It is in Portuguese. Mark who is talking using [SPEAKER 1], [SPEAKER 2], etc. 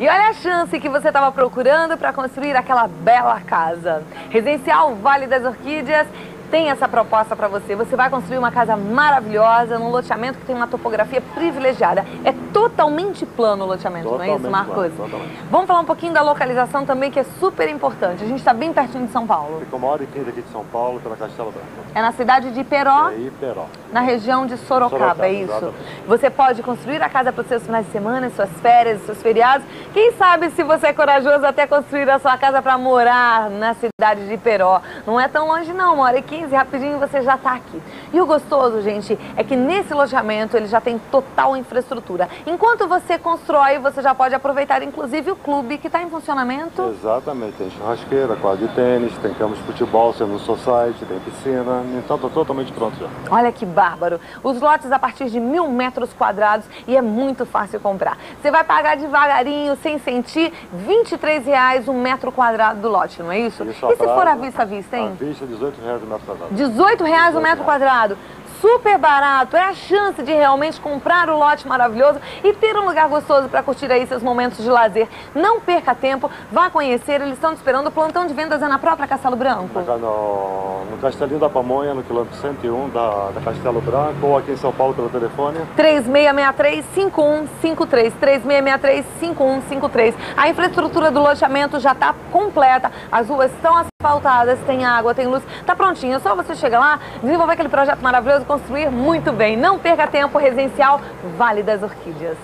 [SPEAKER 1] E olha a chance que você estava procurando para construir aquela bela casa. Residencial Vale das Orquídeas tem essa proposta para você. Você vai construir uma casa maravilhosa num loteamento que tem uma topografia privilegiada. É totalmente plano o loteamento,
[SPEAKER 2] totalmente
[SPEAKER 1] não é isso, Marcos?
[SPEAKER 2] Plano, totalmente.
[SPEAKER 1] Vamos falar um pouquinho da localização também, que é super importante. A gente está bem pertinho de São Paulo.
[SPEAKER 2] Fica uma hora e quinze aqui de São Paulo, pela Castelo Branco.
[SPEAKER 1] É na cidade de Iperó,
[SPEAKER 2] É Iperó.
[SPEAKER 1] na região de Sorocaba,
[SPEAKER 2] Sorocaba,
[SPEAKER 1] é isso?
[SPEAKER 2] exatamente.
[SPEAKER 1] Você pode construir a casa para os seus finais de semana, suas férias, seus feriados. Quem sabe se você é corajoso até construir a sua casa para morar na cidade de Iperó. Não é tão longe não, uma hora e quinze, rapidinho você já está aqui. E o gostoso, gente, é que nesse loteamento ele já tem total infraestrutura. Enquanto você constrói, você já pode aproveitar inclusive o clube que está em funcionamento.
[SPEAKER 2] Exatamente, tem churrasqueira, quadra de tênis, tem campo de futebol, sendo society, tem piscina, então está totalmente pronto já.
[SPEAKER 1] Olha que bárbaro. Os lotes a partir de mil metros quadrados e é muito fácil comprar. Você vai pagar devagarinho, sem sentir, 23 reais um metro quadrado do lote, não é isso?
[SPEAKER 2] Isso,
[SPEAKER 1] e se for à vista à vista,
[SPEAKER 2] À
[SPEAKER 1] hein?
[SPEAKER 2] vista, 18 reais o metro quadrado.
[SPEAKER 1] 18 reais o metro quadrado. Super barato, é a chance de realmente comprar o lote maravilhoso e ter um lugar gostoso para curtir aí seus momentos de lazer. Não perca tempo, vá conhecer, eles estão te esperando. O plantão de vendas é na própria Castelo Branco.
[SPEAKER 2] Na- No, no Castelinho da Pamonha, no quilômetro 101 da, da Castelo Branco, ou aqui em São Paulo pelo telefone.
[SPEAKER 1] 3663-5153. 3663-5153. A infraestrutura do loteamento já está completa. As ruas estão asfaltadas, tem água, tem luz. Está prontinho. É só você chegar lá, desenvolver aquele projeto maravilhoso construir muito bem. Não perca tempo. Residencial Vale das Orquídeas.